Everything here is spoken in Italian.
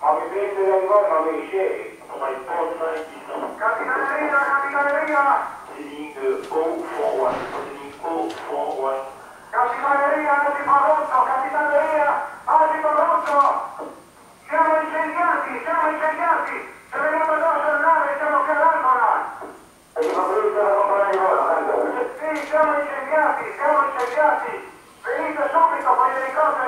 Avete da Livorno dei scieri. My porta è di no. Capitaneria, capitaneria! Ligne O for one. Ligne O for one. Capitaneria, asino rotto, capitaneria, asino rotto! Siamo incendiati, siamo incendiati! Se veniamo addosso al nave, siamo che all'Alcona! E ti favorite la compagnia di volo? Sì, siamo incendiati, siamo incendiati! Venite subito con gli elicotteri!